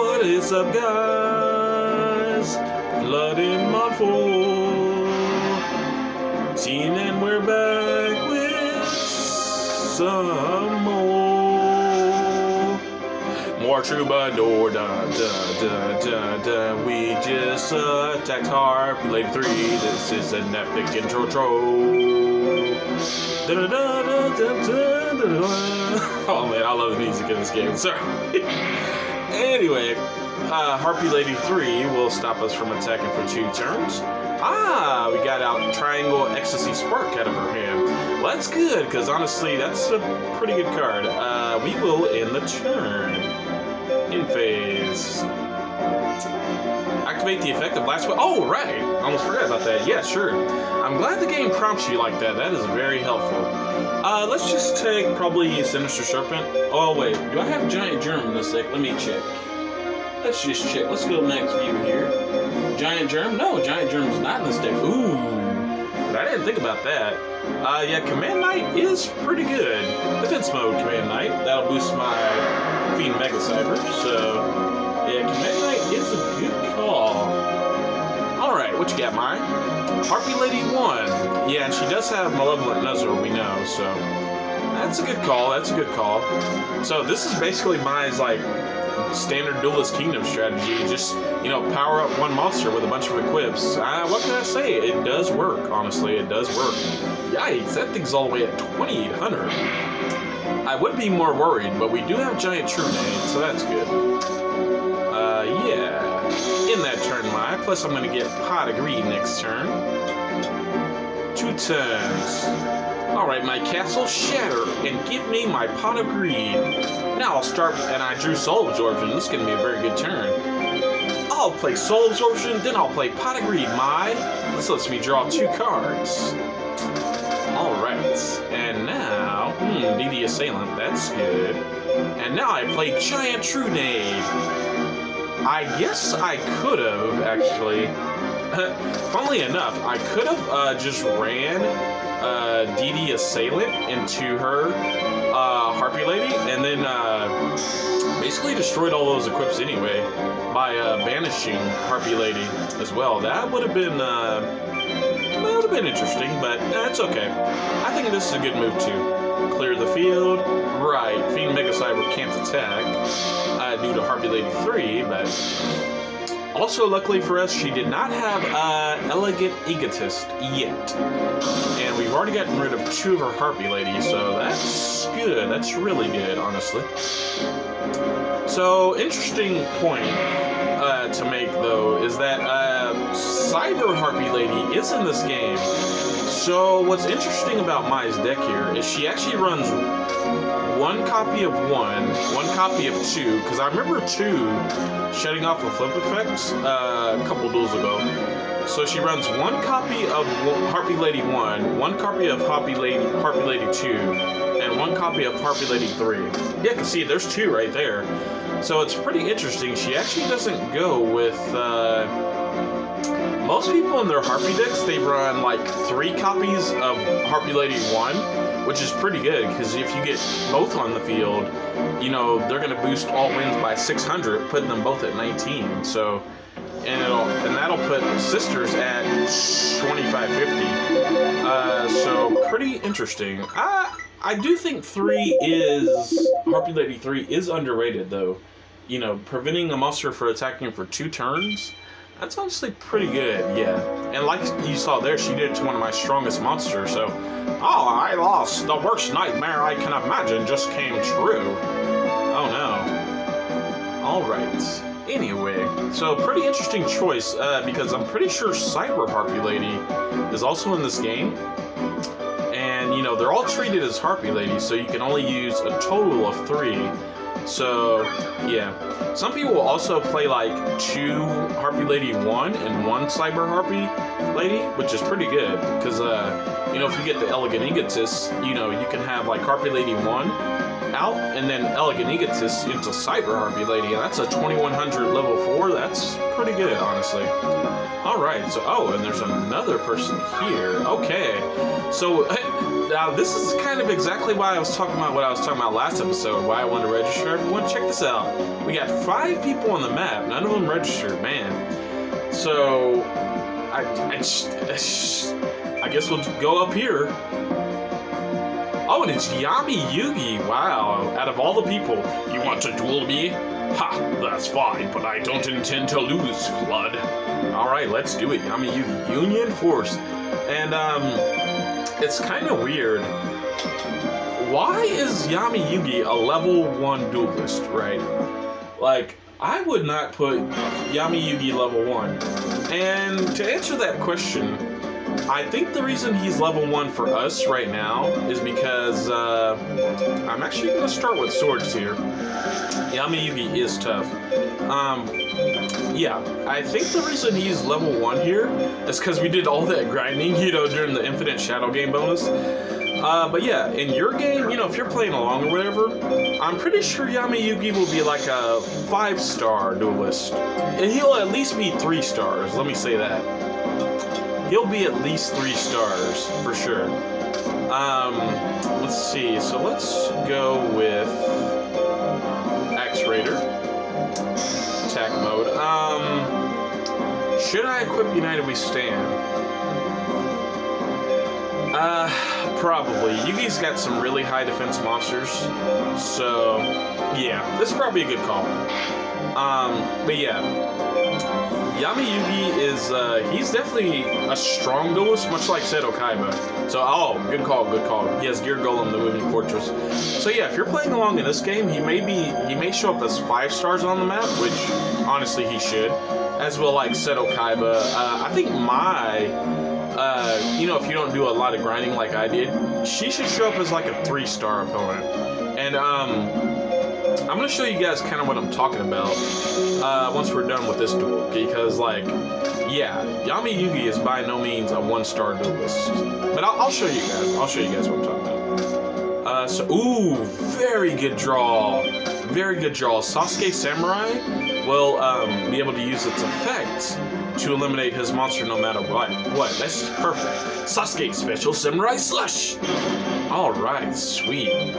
What is up, guys? Blood in Mod 4. Seen and we're back with some more. More troubadour, da da da da da. We just attacked Harpy Lady 3. This is an epic intro. Da da da da da da da da. Oh man, I love the music in this game. Sorry. anyway, uh, Harpy Lady 3 will stop us from attacking for two turns. Ah, we got out Triangle Ecstasy Spark out of her hand. Well, that's good, because honestly, that's a pretty good card. Uh, we will end the turn. In phase. Activate the effect of Blast Wave. Oh, right. I almost forgot about that. Yeah, sure. I'm glad the game prompts you like that. That is very helpful. Uh, let's just take probably Sinister Serpent. Oh, wait. Do I have Giant Germ in this deck? Let me check. Let's just check. Let's go next view here. Giant Germ? No, Giant Germ's not in this deck. Ooh. I didn't think about that. Uh, yeah, Command Knight is pretty good. Defense mode Command Knight. That'll boost my Fiend Mega Cyber. So, yeah, Command Knight what you got, mine? Harpy Lady 1. Yeah, and she does have Malevolent Nuzzle, we know, so. That's a good call, that's a good call. So, this is basically my, like, standard Duelist Kingdom strategy. Just, you know, power up one monster with a bunch of equips. Uh, what can I say? It does work, honestly. It does work. Yikes, that thing's all the way at 2800. I would be more worried, but we do have Giant Trunade, so that's good. Plus I'm gonna get Pot of Greed next turn. Two turns. Alright, my castle shatter and give me my pot of greed. Now I'll start and I drew soul absorption. This is gonna be a very good turn. I'll play soul absorption, then I'll play pot of greed. My this lets me draw two cards. Alright, and now hmm, DD assailant, that's good. And now I play giant Trunade. I guess I could have actually. Funnily enough, I could have uh, just ran uh, DD Assailant into her uh, Harpy Lady and then uh, basically destroyed all those equips anyway by uh, banishing Harpy Lady as well. That would have been uh, that would have been interesting, but that's okay. I think this is a good move too. Clear the field. Right, Fiend Mega Cyber can't attack uh, due to Harpy Lady 3, but also, luckily for us, she did not have uh, Elegant Egotist yet. And we've already gotten rid of two of her Harpy Ladies, so that's good. That's really good, honestly. So, interesting point uh, to make, though, is that uh, Cyber Harpy Lady is in this game. So, what's interesting about Mai's deck here is she actually runs one copy of one, one copy of two, because I remember two shutting off the flip effects uh, a couple duels ago. So she runs one copy of Harpy Lady 1, one copy of Harpy Lady, Harpy Lady 2, and one copy of Harpy Lady 3. Yeah, can see there's two right there. So it's pretty interesting. She actually doesn't go with. Uh, most people in their Harpy decks, they run like three copies of Harpy Lady 1, which is pretty good because if you get both on the field, you know, they're going to boost all wins by 600, putting them both at 19. So, and it'll and that'll put sisters at 2550. Uh, so pretty interesting. I I do think three is Harpy Lady three is underrated though. You know, preventing a monster for attacking for two turns. That's honestly pretty good, yeah. And like you saw there, she did it to one of my strongest monsters, so... Oh, I lost. The worst nightmare I can imagine just came true. Oh no. Alright. Anyway, so pretty interesting choice, uh, because I'm pretty sure Cyber Harpy Lady is also in this game. And, you know, they're all treated as Harpy Ladies, so you can only use a total of three. So, yeah. Some people will also play like two Harpy Lady 1 and one Cyber Harpy Lady, which is pretty good. Because, uh, you know, if you get the Elegant Egotist, you know, you can have like Harpy Lady 1 out and then Elegant Egotist into Cyber Harpy Lady. And that's a 2100 level 4. That's pretty good, honestly. Alright, so, oh, and there's another person here. Okay. So, now this is kind of exactly why I was talking about what I was talking about last episode, why I wanted to register everyone. Check this out. We got five people on the map, none of them registered, man. So, I, I, I guess we'll go up here. Oh, and it's Yami Yugi. Wow. Out of all the people, you want to duel me? Ha, that's fine, but I don't intend to lose, Flood. Alright, let's do it. Yami Yugi. Union Force. And, um, it's kind of weird. Why is Yami Yugi a level 1 duelist, right? Like, I would not put Yami Yugi level 1. And to answer that question, I think the reason he's level 1 for us right now is because uh, I'm actually going to start with swords here. Yami Yugi is tough. Um, yeah, I think the reason he's level 1 here is because we did all that grinding, you know, during the Infinite Shadow game bonus. Uh, but yeah, in your game, you know, if you're playing along or whatever, I'm pretty sure Yami Yugi will be like a five star duelist. And he'll at least be three stars, let me say that. He'll be at least three stars, for sure. Um, let's see, so let's go with Axe Raider. Attack mode. Um, should I equip United We Stand? Uh, probably. Yugi's got some really high defense monsters, so yeah, this is probably a good call. Um, but yeah, Yami Yugi is, uh, he's definitely a strong duelist, much like Seto Kaiba. So, oh, good call, good call. He has Gear Golem, the Moving Fortress. So yeah, if you're playing along in this game, he may be, he may show up as five stars on the map, which honestly he should, as well like Seto Kaiba. Uh, I think my, uh, you know, if you don't do a lot of grinding like I did, she should show up as like a three star opponent. And, um, I'm gonna show you guys kind of what I'm talking about uh, once we're done with this duel, because like, yeah, Yami Yugi is by no means a one-star duelist, but I'll, I'll, show you guys. I'll show you guys what I'm talking about. Uh, so, ooh, very good draw, very good draw. Sasuke Samurai will um, be able to use its effects to eliminate his monster no matter what. What? That's perfect. Sasuke Special Samurai Slush. All right, sweet.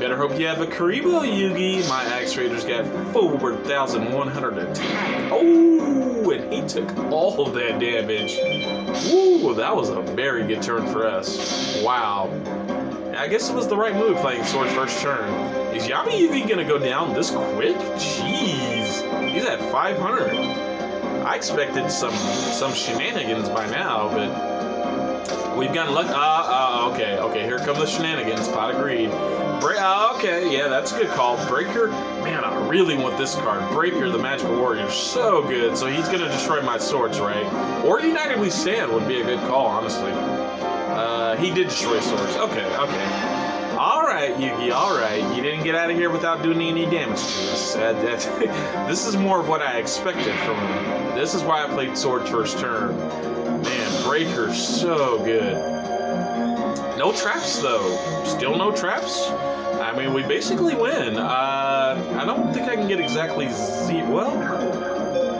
Better hope you have a Kuriboh Yugi. My Axe Raiders got 4,100 attack. Oh, and he took all of that damage. Ooh, that was a very good turn for us. Wow. I guess it was the right move playing Sword's first turn. Is Yami Yugi gonna go down this quick? Jeez. He's at 500. I expected some some shenanigans by now, but we've gotten luck. Ah, uh, uh, okay, okay. Here come the shenanigans. Pot of Greed. Bre oh, okay, yeah, that's a good call. Breaker, man, I really want this card. Breaker, the Magical Warrior, so good. So he's gonna destroy my swords, right? Or United We Stand would be a good call, honestly. He did destroy swords. Okay, okay. All right, Yugi. All right, you didn't get out of here without doing any damage to us. Uh, this is more of what I expected from him. This is why I played Sword's first turn. Man, Breaker's so good. No traps, though. Still no traps. I mean, we basically win. Uh, I don't think I can get exactly Z. Well,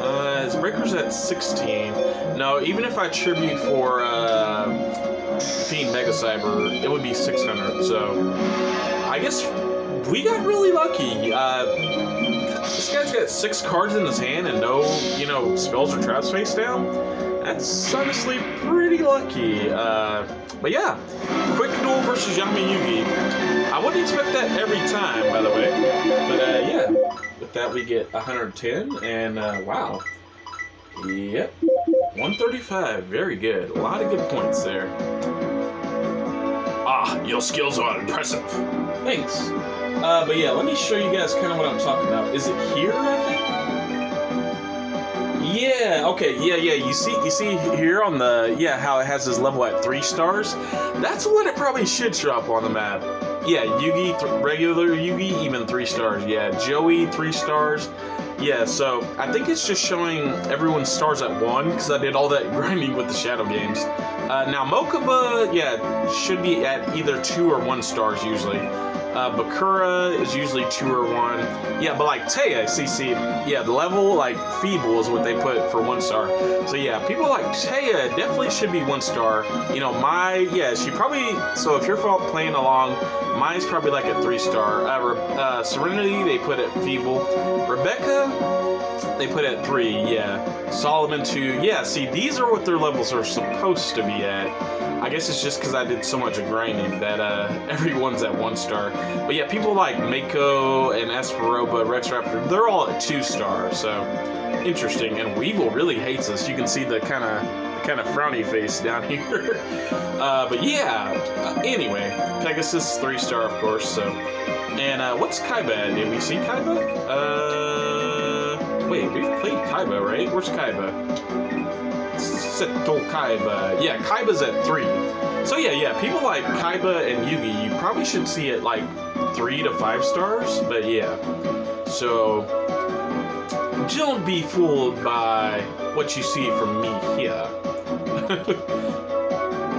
uh, his breaker's at 16. No, even if I tribute for uh, Fiend Mega Cyber, it would be 600. So, I guess we got really lucky. Uh, this guy's got six cards in his hand and no, you know, spells or traps face down. That's honestly pretty lucky. Uh, but yeah, quick duel versus Yami Yugi. I wouldn't expect that every time, by the way. But uh, yeah, with that we get 110, and uh, wow. Yep, 135, very good. A lot of good points there. Ah, your skills are impressive. Thanks. Uh, but yeah, let me show you guys kind of what I'm talking about. Is it here, I think? Yeah, okay, yeah, yeah. You see you see here on the yeah, how it has his level at three stars? That's what it probably should show up on the map. Yeah, Yugi, regular Yugi, even three stars. Yeah, Joey, three stars. Yeah, so I think it's just showing everyone's stars at one because I did all that grinding with the Shadow games. Uh, now Mokuba, yeah, should be at either two or one stars usually. Uh, Bakura is usually two or one. Yeah, but like Téa, CC, yeah, the level like feeble is what they put for one star. So yeah, people like Téa definitely should be one star. You know, my yeah, she probably. So if you're playing along, mine's probably like a three star. Uh, uh, Serenity they put it feeble. Rebecca they put at three. Yeah, Solomon two. Yeah, see these are what their levels are supposed to be at. I guess it's just because I did so much grinding that uh, everyone's at one star. But yeah, people like Mako and Espa Roba, Rex Raptor, they're all at two stars. So interesting. And Weevil really hates us. You can see the kind of kind of frowny face down here. uh, but yeah. Uh, anyway, Pegasus three star, of course. So, and uh, what's Kaiba? Did we see Kaiba? Wait, we've played Kaiba, right? Where's Kaiba? Seto oh, Kaiba. Yeah, Kaiba's at three. So yeah, yeah, people like Kaiba and Yugi, you probably should see it like three to five stars, but yeah. So don't be fooled by what you see from me here.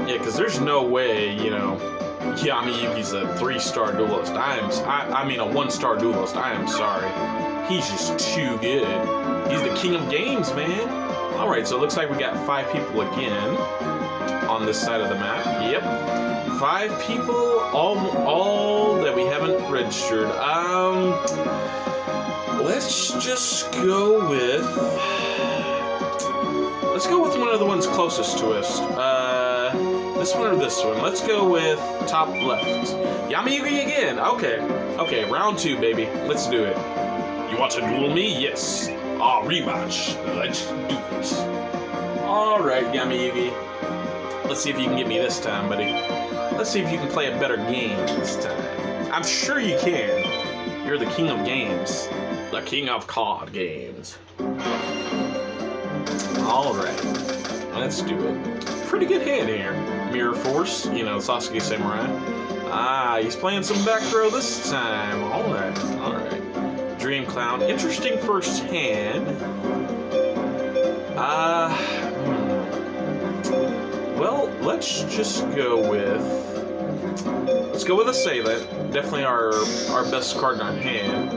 yeah, because there's no way, you know, Yami Yugi's a three-star duelist. I am, I, I mean, a one-star duelist. I am sorry. He's just too good. He's the king of games, man. Alright, so it looks like we got five people again on this side of the map. Yep. Five people, all all that we haven't registered. Um let's just go with let's go with one of the ones closest to us. Uh this one or this one? Let's go with top left. Yami-Yugi again. Okay. Okay, round two, baby. Let's do it. Want to duel me? Yes. Ah, rematch. Let's do it. Alright, Yami Yugi. Let's see if you can get me this time, buddy. Let's see if you can play a better game this time. I'm sure you can. You're the king of games. The king of card games. Alright. Let's do it. Pretty good hand here. Mirror Force, you know, Sasuke Samurai. Ah, he's playing some back row this time. Alright, alright. Dream Clown. Interesting first hand. Uh, hmm. Well, let's just go with... Let's go with Assailant. Definitely our, our best card on hand.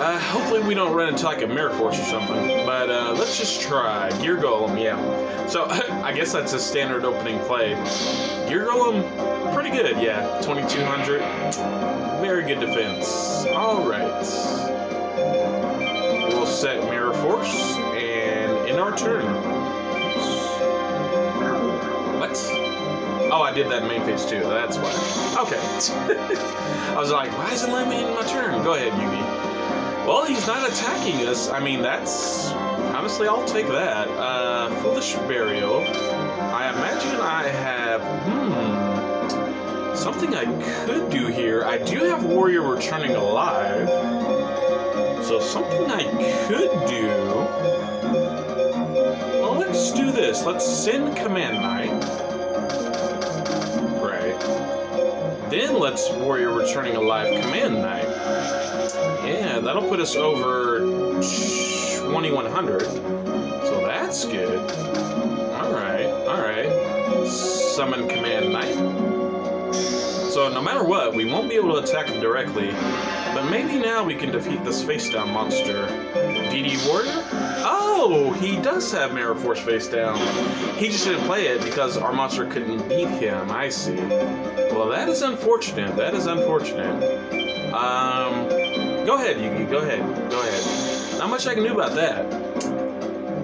Uh, hopefully we don't run into like a Mirror Force or something. But uh, let's just try. Gear Golem, yeah. So I guess that's a standard opening play. Gear Golem, pretty good, yeah. 2200. Very good defense. Alright. We'll set Mirror Force, and in our turn. What? Oh, I did that in main phase too, that's why. Okay. I was like, why is it letting me in my turn? Go ahead, Yugi. Well, he's not attacking us. I mean, that's... Honestly, I'll take that. Uh, Foolish Burial. I imagine I have... Hmm... Something I could do here, I do have Warrior returning alive. So something I could do... Well, let's do this. Let's send Command Knight. Right. Then let's Warrior returning alive Command Knight. Yeah, that'll put us over 2100. So that's good. Alright, alright. Summon Command Knight. So no matter what, we won't be able to attack him directly, but maybe now we can defeat this face-down monster. DD Warrior? Oh, he does have Mirror Force face down. He just didn't play it because our monster couldn't beat him. I see. Well, that is unfortunate. That is unfortunate. Um, go ahead, Yugi. Go ahead. Go ahead. Not much I can do about that.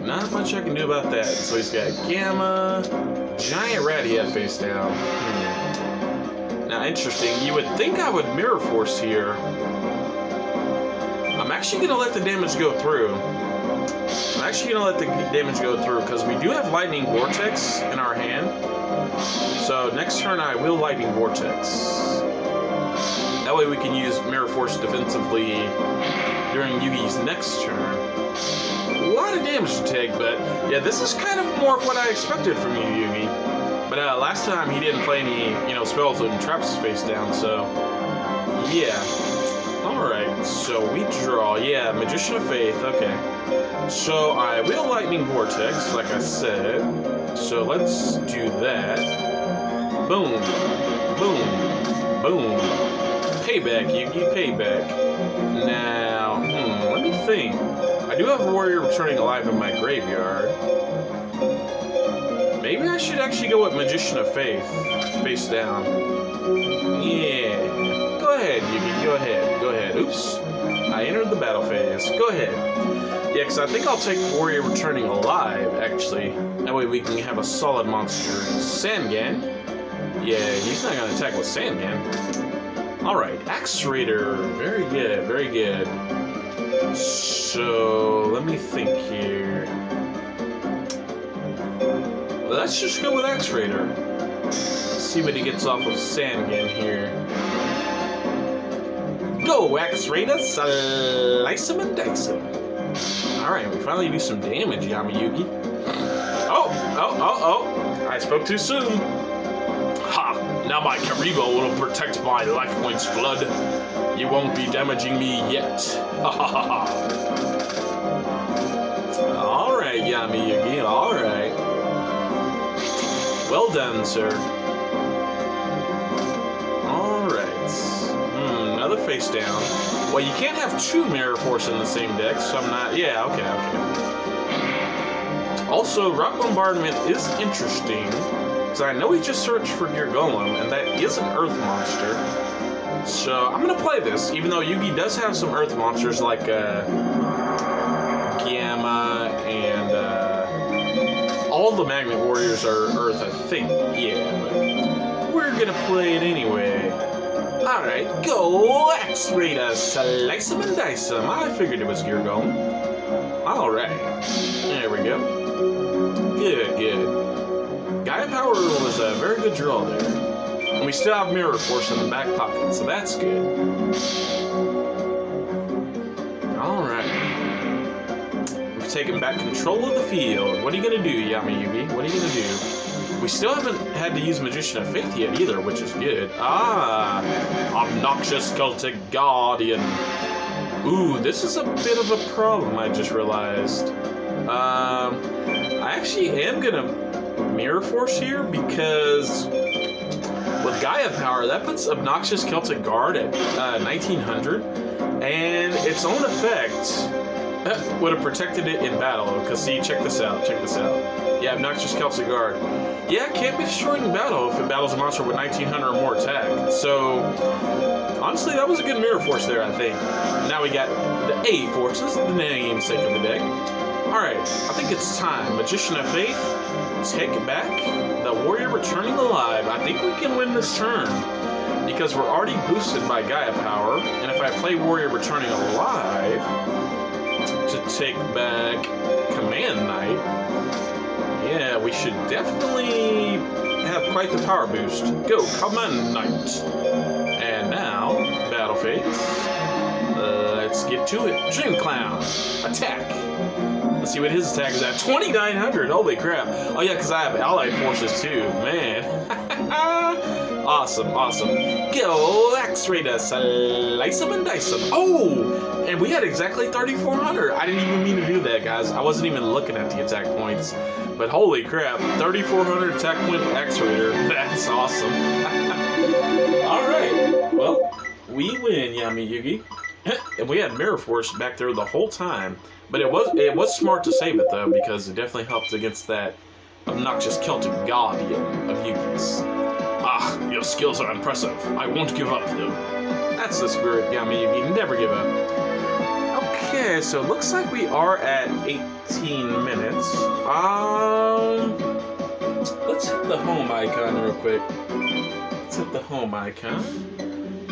Not much I can do about that. So he's got Gamma, Giant Rat he face down. Hmm. Now, interesting. You would think I would Mirror Force here. I'm actually going to let the damage go through. I'm actually going to let the damage go through because we do have Lightning Vortex in our hand. So next turn I will Lightning Vortex. That way we can use Mirror Force defensively during Yugi's next turn. A lot of damage to take, but yeah, this is kind of more of what I expected from you, Yugi. But uh, last time he didn't play any, you know, spells and traps his face down, so yeah. Alright, so we draw. Yeah, Magician of Faith, okay. So I will Lightning Vortex, like I said. So let's do that. Boom. Boom. Boom. payback, Yugi, payback. Now, hmm, let me think. I do have a warrior returning alive in my graveyard. Maybe I should actually go with Magician of Faith, face down. Yeah. Go ahead, Yugi, go ahead, go ahead. Oops. I entered the battle phase. Go ahead. Yeah, because I think I'll take Warrior Returning Alive, actually. That way we can have a solid monster. Sangan. Yeah, he's not going to attack with Sangan. Alright, Axe Raider. Very good, very good. So, let me think here. Let's just go with Axe Raider. See what he gets off of Sangan here. Go, Axe Raider! slice him and dice him. Alright, we finally do some damage, Yami Yugi. Oh, oh, oh, oh. I spoke too soon. Ha! Now my Kuriboh will protect my life points flood. You won't be damaging me yet. Ha ha ha ha. Alright, Yami Yugi, alright. Well done, sir. Alright. Hmm, another face down. Well, you can't have two Mirror Force in the same deck, so I'm not... Yeah, okay, okay. Also, Rock Bombardment is interesting, because I know he just searched for Gear Golem, and that is an Earth monster. So, I'm going to play this, even though Yugi does have some Earth monsters like uh, all the Magnet Warriors are Earth, I think. Yeah, but we're going to play it anyway. Alright, go Axe Raider, slice them and dice them. I figured it was Gear Golem. Alright, there we go. Good, good. Gaia Power was a very good draw there. And we still have Mirror Force in the back pocket, so that's good. Taken back control of the field. What are you gonna do, Yami Yugi? What are you gonna do? We still haven't had to use Magician of Faith yet either, which is good. Ah, Obnoxious Celtic Guardian. Ooh, this is a bit of a problem, I just realized. Um, I actually am gonna Mirror Force here because with Gaia Power, that puts Obnoxious Celtic Guard at uh, 1900, and its own effect would have protected it in battle. Because see, check this out, check this out. Yeah, Obnoxious Celtic Guard. Yeah, can't be destroyed in battle if it battles a monster with 1900 or more attack. So, honestly, that was a good Mirror Force there, I think. Now we got the A Forces, the namesake of the deck. Alright, I think it's time. Magician of Faith, take it back. The Warrior returning alive. I think we can win this turn. Because we're already boosted by Gaia Power. And if I play Warrior returning alive, to take back Command Knight, yeah, we should definitely have quite the power boost. Go, Command Knight. And now, Battle Phase. Uh, let's get to it. Dream Clown, attack. Let's see what his attack is at. 2,900, holy crap. Oh yeah, because I have allied forces too, man. awesome, awesome. Go, Axe Raider, slice them and dice them. Oh, and we had exactly 3,400. I didn't even mean to do that, guys. I wasn't even looking at the attack points. But holy crap, 3,400 attack point Axe Raider. That's awesome. All right, well, we win, Yami Yugi. and we had Mirror Force back there the whole time. But it was it was smart to save it though because it definitely helped against that obnoxious Celtic guardian of Yugi's. Ah, your skills are impressive. I won't give up though. That's the spirit, Yami Yugi. Never give up. Okay, so it looks like we are at 18 minutes. Um, let's hit the home icon real quick. Let's hit the home icon.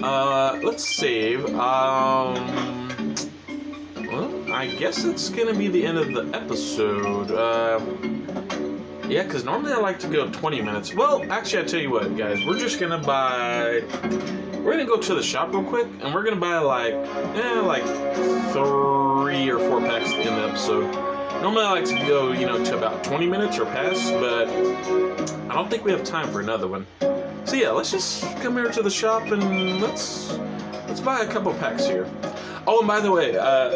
Uh, let's save. Um, well, I guess it's gonna be the end of the episode. Uh, yeah, because normally I like to go 20 minutes. Well, actually, I tell you what, guys, we're just gonna buy. We're gonna go to the shop real quick, and we're gonna buy like, eh, like three or four packs in the episode. Normally I like to go, you know, to about 20 minutes or past, but I don't think we have time for another one. So yeah, let's just come here to the shop and let's let's buy a couple packs here. Oh, and by the way, uh,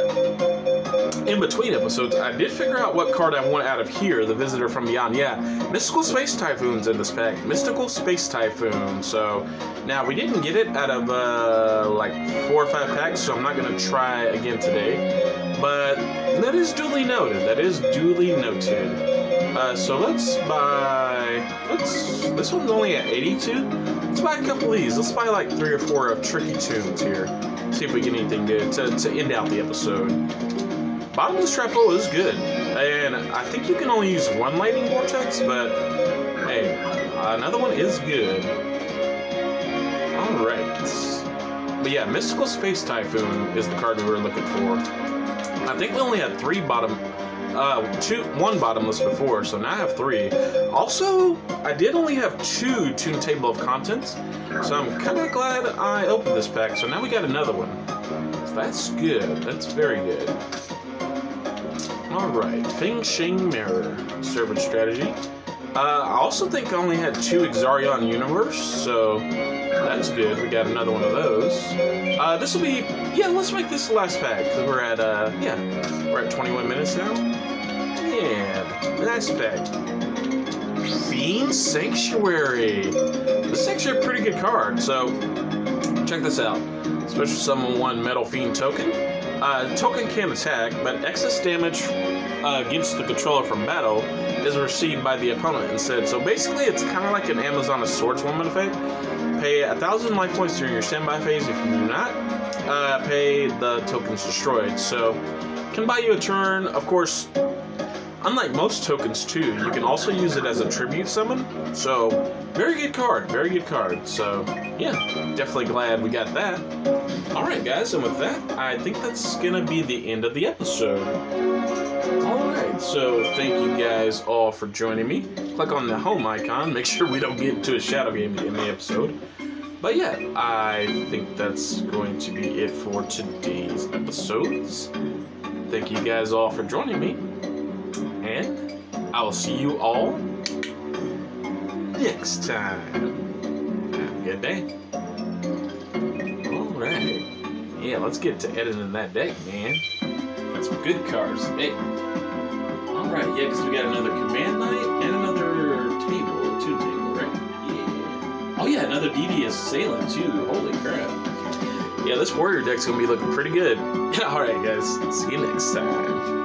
in between episodes, I did figure out what card I want out of here, the Visitor from Beyond. Yeah, Mystical Space Typhoon's in this pack. Mystical Space Typhoon. So now we didn't get it out of uh, like four or five packs, so I'm not gonna try again today. But that is duly noted. That is duly noted. Uh, so let's buy. Let's. This one's only at 82. Let's buy a couple of these. Let's buy like three or four of Tricky Tunes here. See if we get anything good to, to end out the episode. Bottomless Trap Hole is good, and I think you can only use one Lightning Vortex, but hey, another one is good. Alright. But yeah, Mystical Space Typhoon is the card we were looking for. I think we only had three bottom, uh, two, one bottomless before, so now I have three. Also, I did only have two Toon Table of Contents, so I'm kind of glad I opened this pack. So now we got another one. So that's good. That's very good. All right, Fengsheng Mirror, Servant Strategy. Uh, I also think I only had two Exarion Universe, so that's good. We got another one of those. Uh, this will be, yeah, let's make this the last pack, because we're at, uh, yeah, we're at 21 minutes now. Yeah, last pack. Fiend Sanctuary. This is actually a pretty good card, so check this out. Special summon one Metal Fiend token. Uh, token can attack, but excess damage uh, against the controller from battle is received by the opponent instead. So basically, it's kind of like an Amazoness Swordswoman effect. Pay a thousand life points during your standby phase. If you do not, uh, pay the tokens destroyed. So can buy you a turn. Of course, unlike most tokens too, you can also use it as a tribute summon. So very good card, very good card. So yeah, definitely glad we got that. All right, guys, and with that, I think that's gonna be the end of the episode. All right, so thank you guys all for joining me. Click on the home icon. Make sure we don't get into a shadow game in the episode. But yeah, I think that's going to be it for today's episodes. Thank you guys all for joining me. And I will see you all next time. Have a good day. Alright. Yeah, let's get to editing that deck, man. Got some good cards today. Alright, yeah, because we got another command knight and another table, a two table, right? Yeah. Oh yeah, another DD assailant too. Holy crap. Yeah, this warrior deck's gonna be looking pretty good. Alright guys, see you next time.